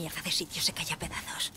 mierda de sitio se cae a pedazos.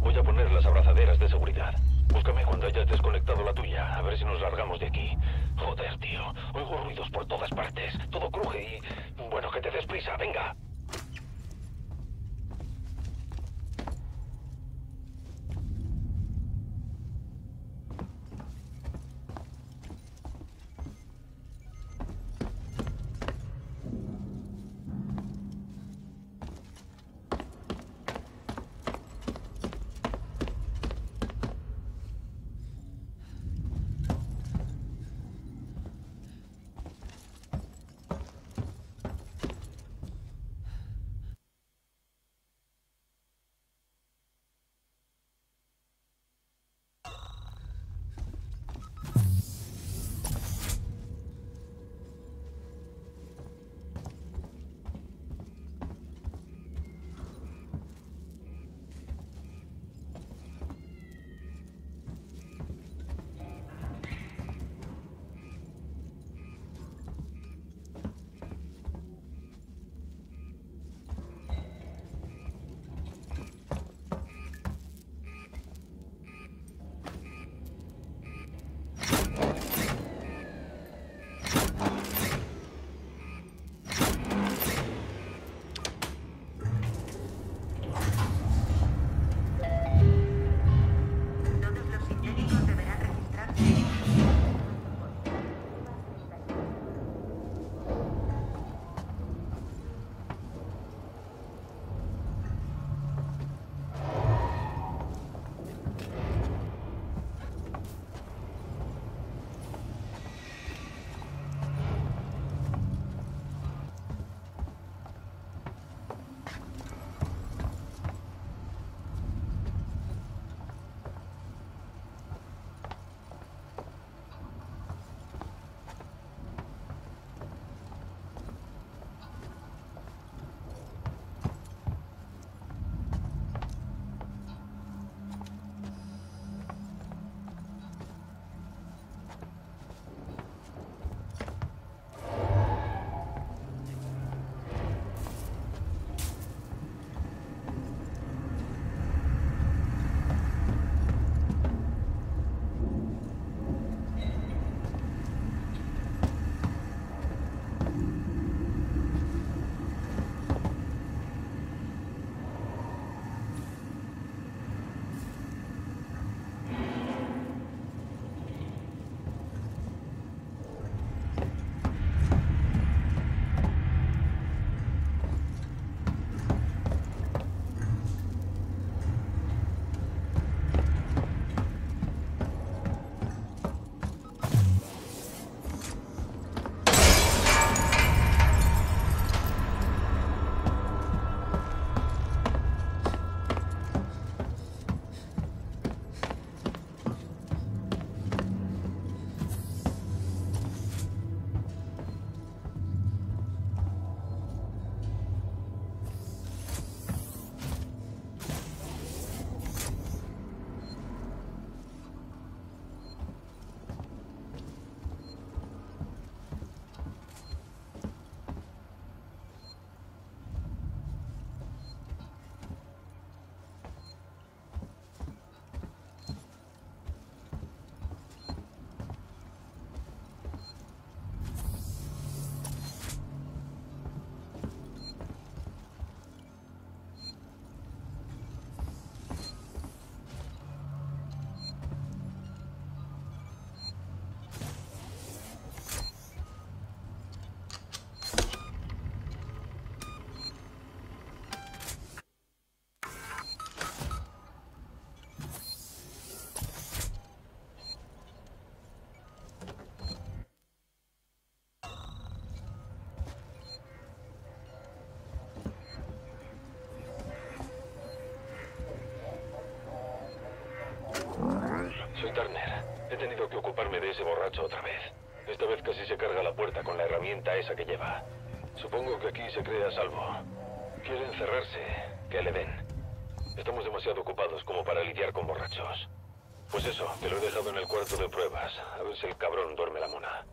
Voy a poner las abrazaderas de seguridad. Búscame cuando hayas desconectado la tuya, a ver si nos largamos de aquí. Joder, tío. Oigo ruidos por todas partes. He tenido que ocuparme de ese borracho otra vez. Esta vez casi se carga la puerta con la herramienta esa que lleva. Supongo que aquí se cree a salvo. Quiere encerrarse. Que le den. Estamos demasiado ocupados como para lidiar con borrachos. Pues eso, te lo he dejado en el cuarto de pruebas. A ver si el cabrón duerme la mona.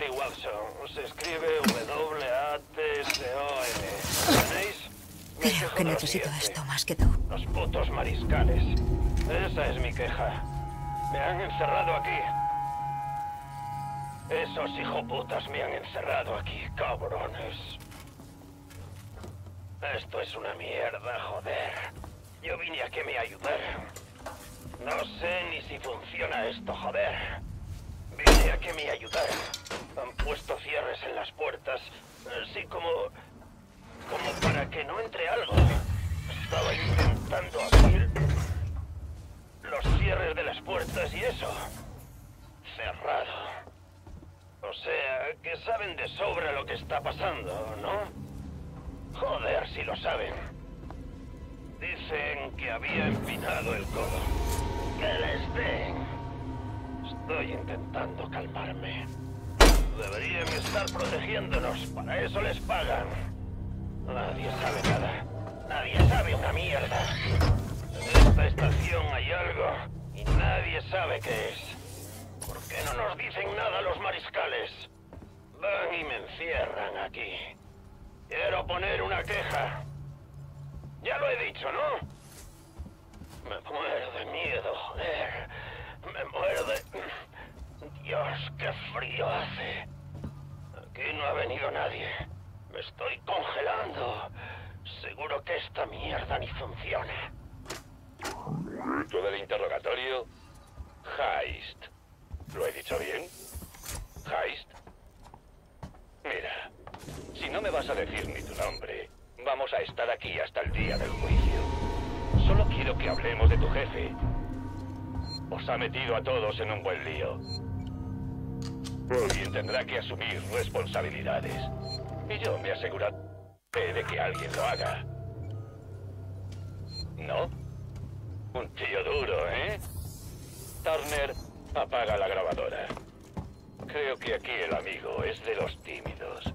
Zachary Watson. Se escribe W-A-T-S-O-N. ¿Tenéis? Creo que necesito esto más que tú. Los putos mariscales. Esa es mi queja. Me han encerrado aquí. Esos hijoputas me han encerrado aquí, cabrones. Esto es una mierda, joder. Yo vine a que me ayudaran. No sé ni si funciona esto, joder. Vine a que me ayudaran. Han puesto cierres en las puertas, así como... como para que no entre algo. Estaba intentando abrir los cierres de las puertas y eso. Cerrado. O sea, que saben de sobra lo que está pasando, ¿no? Joder, si lo saben. Dicen que había empinado el codo. Que les den. Estoy intentando calmarme. Deberían estar protegiéndonos. Para eso les pagan. Nadie sabe nada. Nadie sabe una mierda. En esta estación hay algo y nadie sabe qué es. ¿Por qué no nos dicen nada los mariscales? Van y me encierran aquí. Quiero poner una queja. Ya lo he dicho, ¿no? Me muero de miedo, joder. Me muero de... Dios, qué frío hace. Aquí no ha venido nadie. Me estoy congelando. Seguro que esta mierda ni funciona. ¿Tú del interrogatorio? Heist. ¿Lo he dicho bien? Heist. Mira, si no me vas a decir ni tu nombre, vamos a estar aquí hasta el día del juicio. Solo quiero que hablemos de tu jefe os ha metido a todos en un buen lío. Alguien tendrá que asumir responsabilidades. Y yo me aseguraré de que alguien lo haga. ¿No? Un tío duro, ¿eh? Turner, apaga la grabadora. Creo que aquí el amigo es de los tímidos.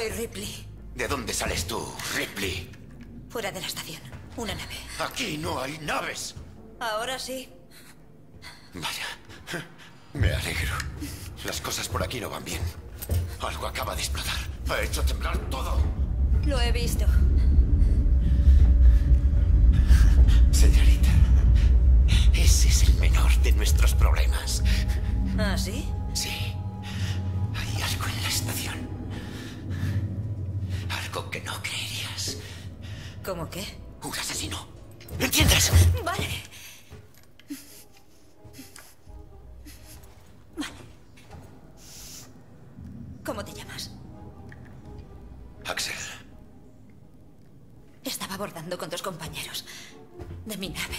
Soy Ripley. ¿De dónde sales tú, Ripley? Fuera de la estación. Una nave. Aquí no hay naves. Ahora sí. Vaya. Me alegro. Las cosas por aquí no van bien. Algo acaba de explotar. Ha hecho temblar todo. Lo he visto. Señorita, ese es el menor de nuestros problemas. ¿Ah, sí? ¿Cómo qué? Un asesino. ¿Entiendes? Vale. Vale. ¿Cómo te llamas? Axel. Estaba abordando con dos compañeros de mi nave.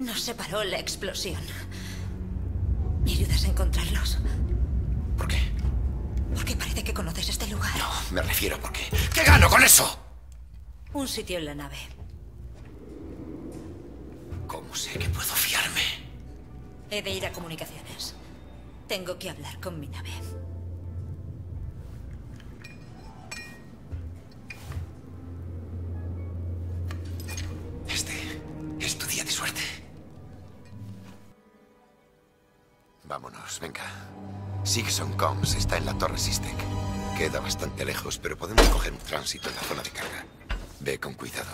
Nos separó la explosión. ¿Me ayudas a encontrarlos? ¿Por qué? Porque parece que conoces este lugar. No, me refiero porque... ¿Qué gano con eso? Un sitio en la nave. ¿Cómo sé que puedo fiarme? He de ir a comunicaciones. Tengo que hablar con mi nave. Este es tu día de suerte. Vámonos, venga. Sigson Coms está en la Torre Sistek. Queda bastante lejos, pero podemos coger un tránsito en la zona de carga. Ve con cuidado.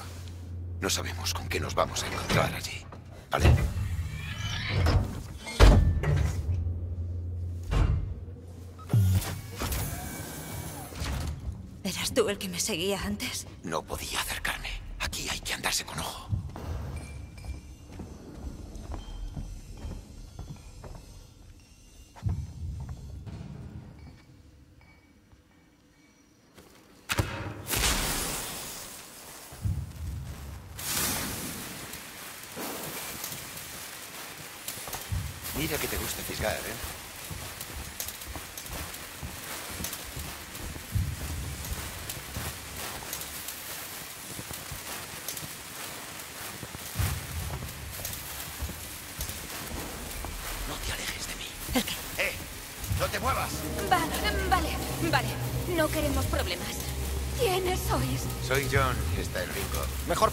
No sabemos con qué nos vamos a encontrar allí. ¿Vale? ¿Eras tú el que me seguía antes? No podía acercarme. Aquí hay que andarse con ojo.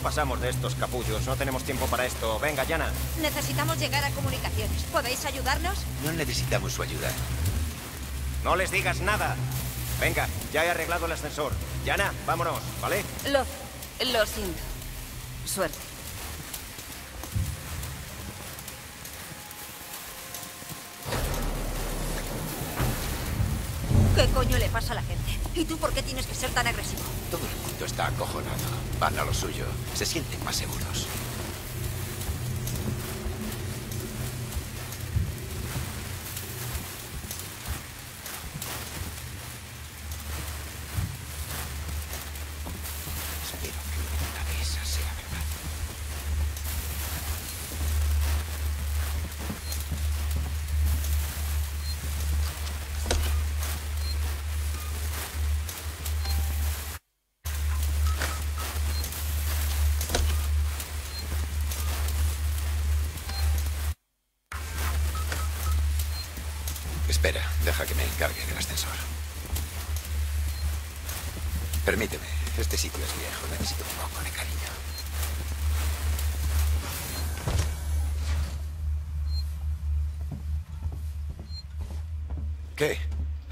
Pasamos de estos capullos. No tenemos tiempo para esto. Venga, Yana. Necesitamos llegar a comunicaciones. ¿Podéis ayudarnos? No necesitamos su ayuda. No les digas nada. Venga, ya he arreglado el ascensor. Yana, vámonos, ¿vale? Lo, lo siento. Suerte. ¿Qué coño le pasa a la gente? ¿Y tú por qué tienes que ser tan agresivo? Todo el mundo está acojonado. Van a lo suyo. Se sienten más seguros.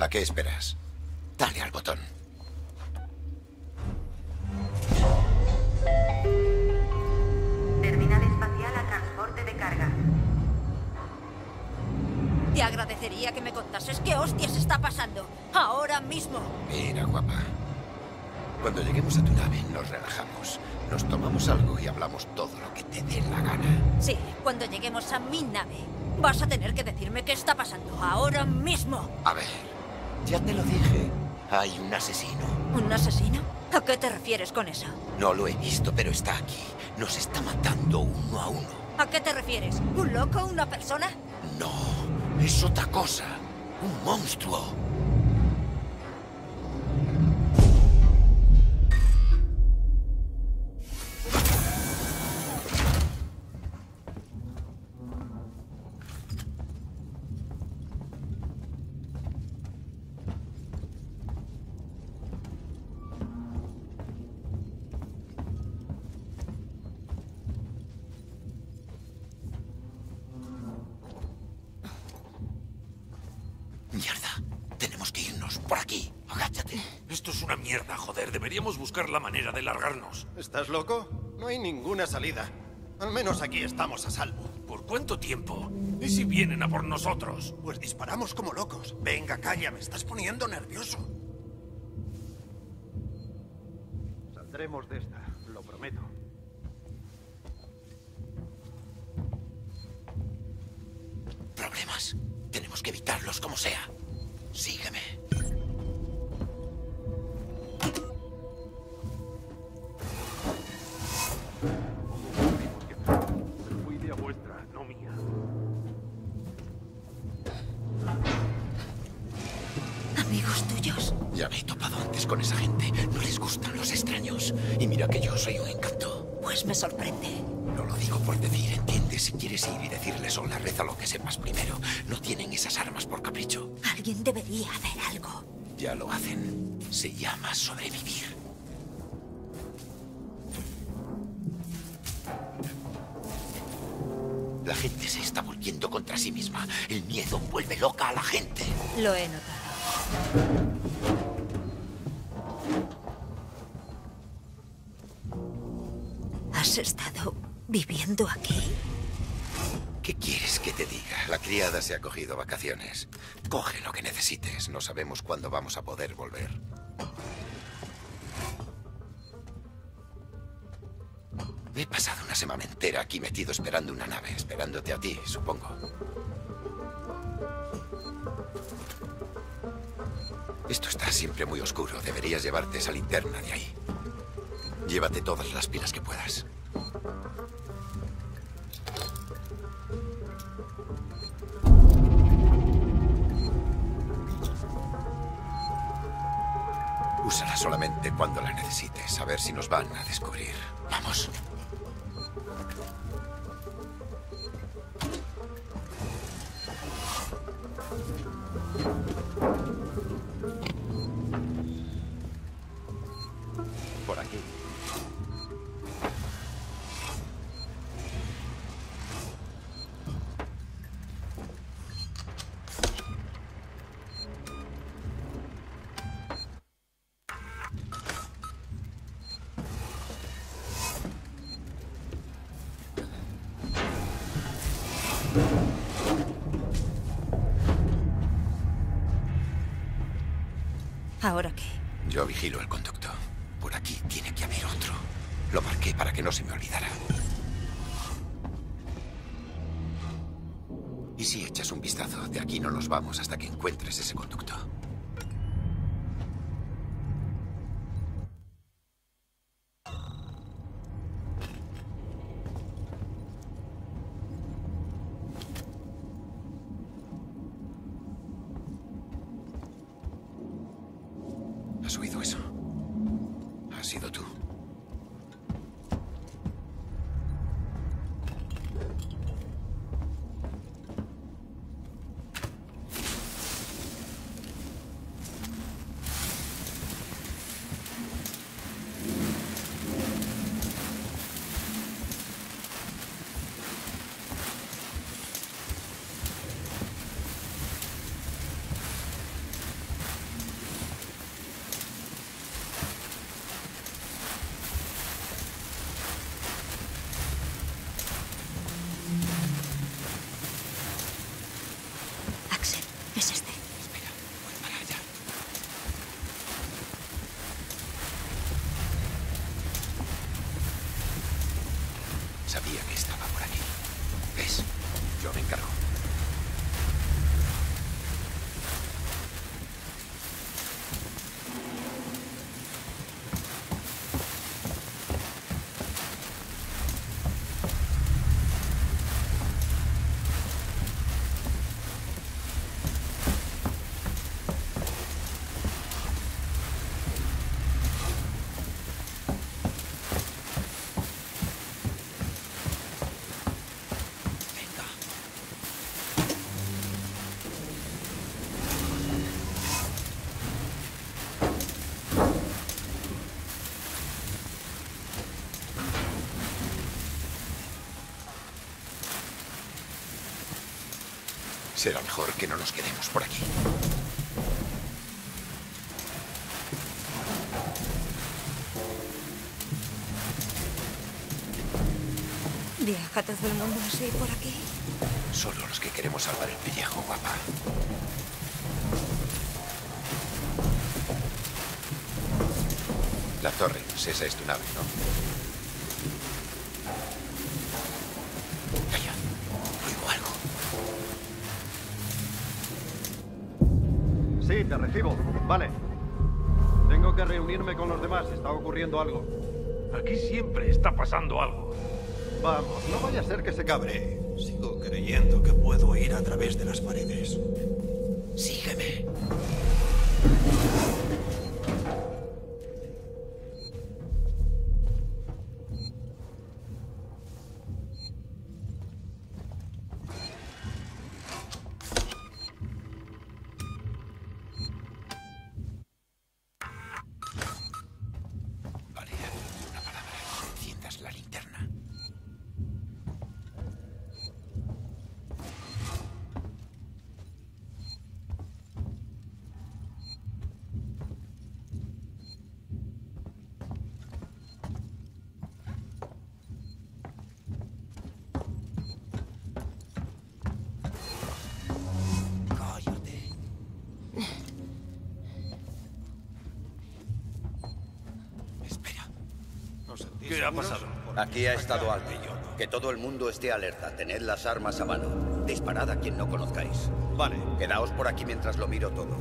¿A qué esperas? Dale al botón. Terminal espacial a transporte de carga. Te agradecería que me contases qué hostias está pasando. Ahora mismo. Mira, guapa. Cuando lleguemos a tu nave, nos relajamos. Nos tomamos algo y hablamos todo lo que te dé la gana. Sí, cuando lleguemos a mi nave, vas a tener que decirme qué está pasando. Ahora mismo. A ver, ya te lo dije. Hay un asesino. ¿Un asesino? ¿A qué te refieres con eso? No lo he visto, pero está aquí. Nos está matando uno a uno. ¿A qué te refieres? ¿Un loco? ¿Una persona? No, es otra cosa. Un monstruo. ¿Estás loco? No hay ninguna salida. Al menos aquí estamos a salvo. ¿Por cuánto tiempo? ¿Y si vienen a por nosotros? Pues disparamos como locos. Venga, calla, me estás poniendo nervioso. Saldremos de esta, lo prometo. Problemas. Tenemos que evitarlos como sea. Sígueme. Mía. Amigos tuyos. Ya me he topado antes con esa gente. No les gustan los extraños. Y mira que yo soy un encanto. Pues me sorprende. No lo digo por decir, ¿entiendes? Si quieres ir y decirles hola, reza lo que sepas primero. No tienen esas armas por capricho. Alguien debería hacer algo. Ya lo hacen. Se llama sobrevivir. La gente se está volviendo contra sí misma. El miedo vuelve loca a la gente. Lo he notado. ¿Has estado viviendo aquí? ¿Qué quieres que te diga? La criada se ha cogido vacaciones. Coge lo que necesites. No sabemos cuándo vamos a poder volver. He pasado una semana entera aquí metido esperando una nave, esperándote a ti, supongo. Esto está siempre muy oscuro. Deberías llevarte esa linterna de ahí. Llévate todas las pilas que puedas. Úsala solamente cuando la necesites, a ver si nos van a descubrir. Vamos. Se me olvidara. ¿Y si echas un vistazo? De aquí no nos vamos hasta que encuentres ese conducto. Será mejor que no nos quedemos por aquí. ¿Viaja todo el mundo así por aquí? Solo los que queremos salvar el pellejo, guapa. La torre, esa es tu nave, ¿no? Te recibo. Vale. Tengo que reunirme con los demás. Está ocurriendo algo. Aquí siempre está pasando algo. Vamos, no vaya a ser que se cabre. Sigo creyendo que puedo ir a través de las paredes. ¿Qué ha pasado? Aquí ha estado alguien. Que todo el mundo esté alerta. Tened las armas a mano. Disparad a quien no conozcáis. Vale. Quedaos por aquí mientras lo miro todo.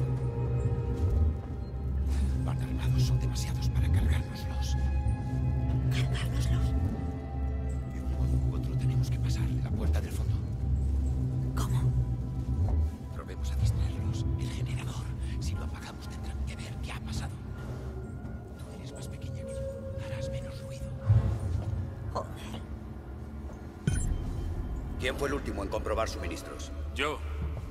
Suministros? Yo.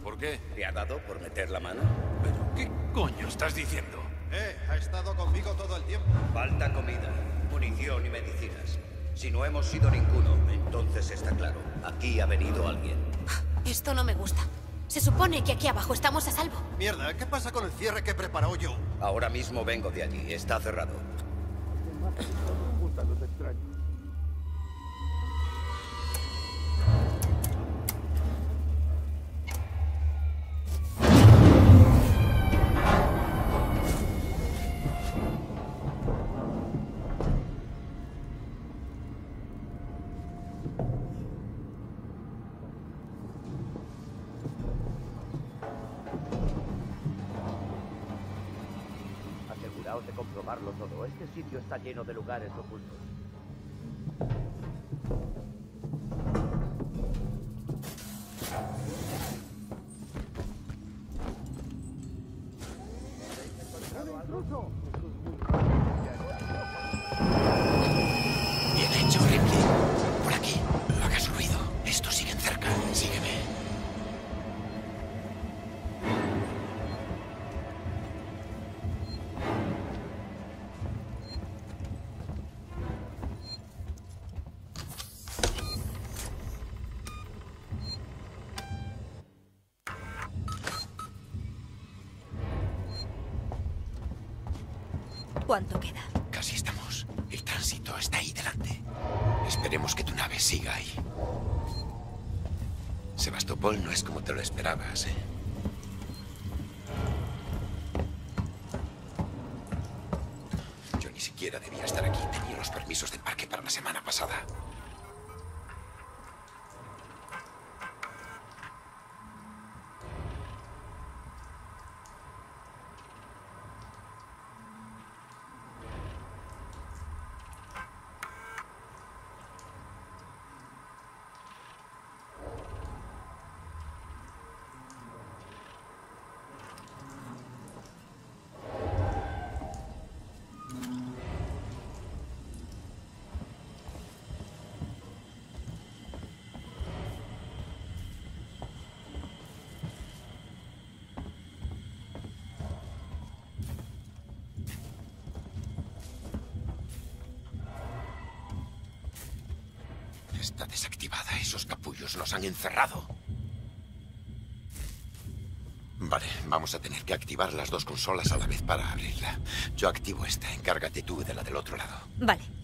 ¿Por qué? ¿Te ha dado por meter la mano? ¿Pero qué coño estás diciendo? Eh, ha estado conmigo todo el tiempo. Falta comida, munición y medicinas. Si no hemos sido ninguno, entonces está claro. Aquí ha venido alguien. Esto no me gusta. Se supone que aquí abajo estamos a salvo. Mierda, ¿qué pasa con el cierre que preparó yo? Ahora mismo vengo de allí. Está cerrado. Este sitio está lleno de lugares ocultos. ¿Cuánto queda? Casi estamos. El tránsito está ahí delante. Esperemos que tu nave siga ahí. Sebastopol no es como te lo esperabas, ¿eh? Yo ni siquiera debía estar aquí. Tenía los permisos de parque para la semana pasada. Está desactivada. Esos capullos nos han encerrado. Vale, vamos a tener que activar las dos consolas a la vez para abrirla. Yo activo esta. Encárgate tú de la del otro lado. Vale.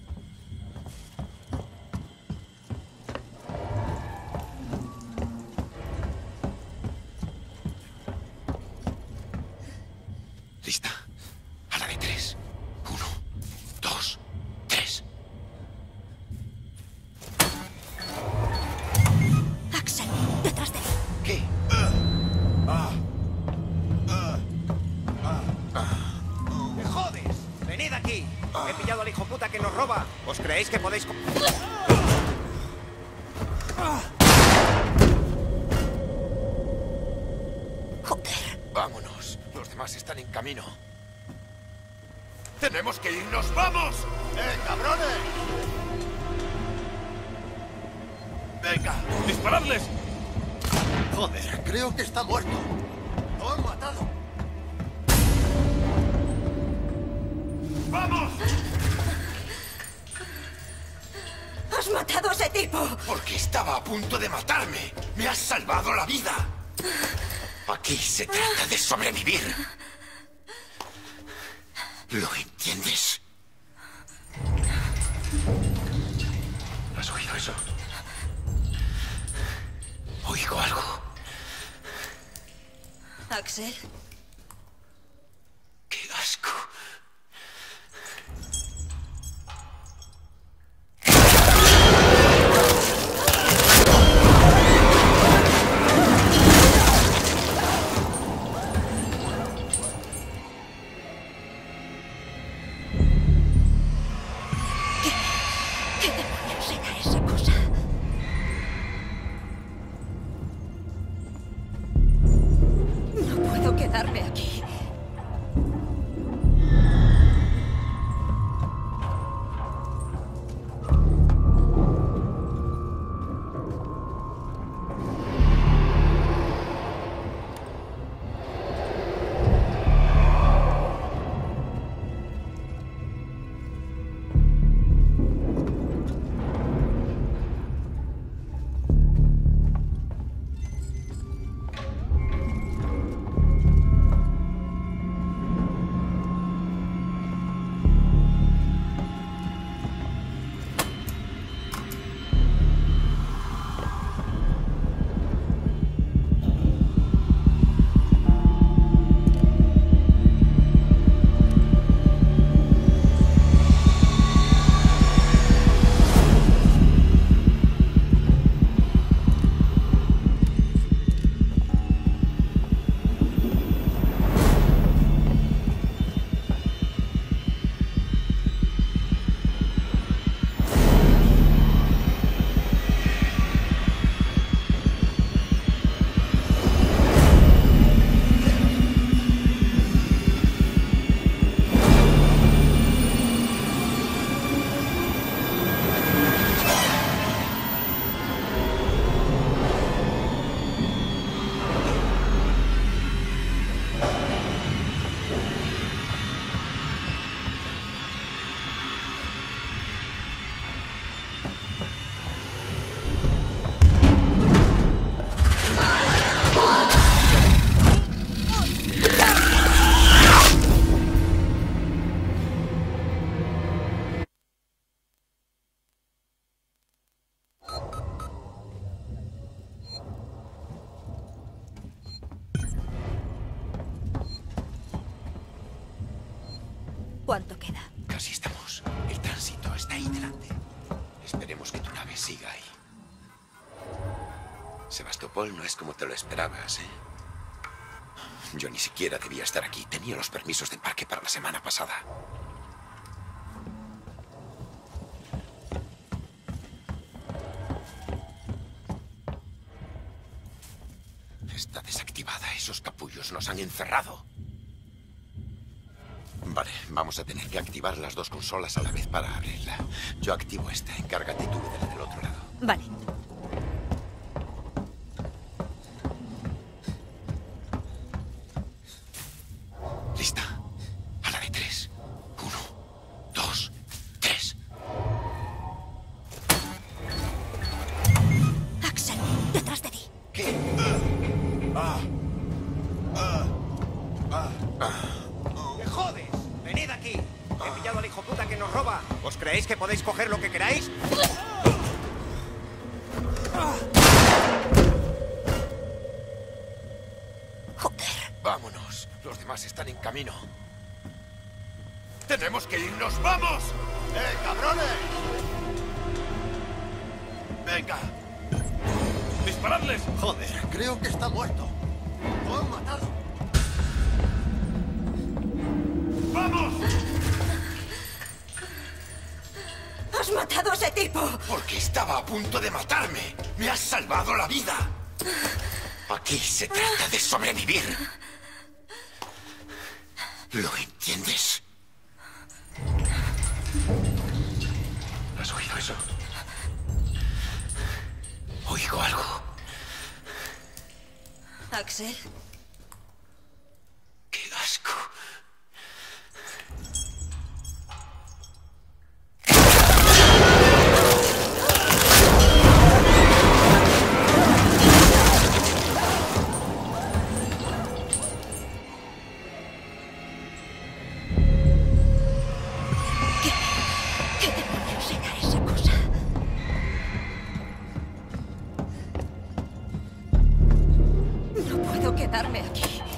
Demás están en camino. ¡Tenemos que irnos! ¡Vamos! ¡Eh, cabrones! ¡Venga! ¡Disparadles! Joder, creo que está muerto. Lo han matado. ¡Vamos! ¡Has matado a ese tipo! Porque estaba a punto de matarme. ¡Me has salvado la vida! Aquí se trata de sobrevivir. ¿Lo entiendes? ¿Has oído eso? Oigo algo. Axel, como te lo esperabas, ¿eh? Yo ni siquiera debía estar aquí. Tenía los permisos de embarque para la semana pasada. Está desactivada. Esos capullos nos han encerrado. Vale, vamos a tener que activar las dos consolas a la vez para abrirla. Yo activo esta, encárgate tú de la del otro lado. Vale. ¡Me jodes! ¡Venid aquí! He pillado al hijo puta que nos roba. ¿Os creéis que podéis coger lo que queráis? Joder. Vámonos. Los demás están en camino. ¡Tenemos que irnos! ¡Vamos! ¡Eh, cabrones! ¡Venga! ¡Disparadles! Joder, creo que está muerto. Lo han ¡Vamos! matado a ese tipo? Porque estaba a punto de matarme. Me has salvado la vida. Aquí se trata de sobrevivir. ¿Lo entiendes? ¿Has oído eso? Oigo algo. Axel. Quedarme aquí.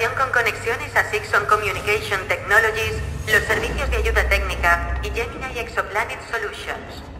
Con conexiones a Sixon Communication Technologies, los servicios de ayuda técnica y Gemini Exoplanet Solutions.